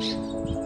是不？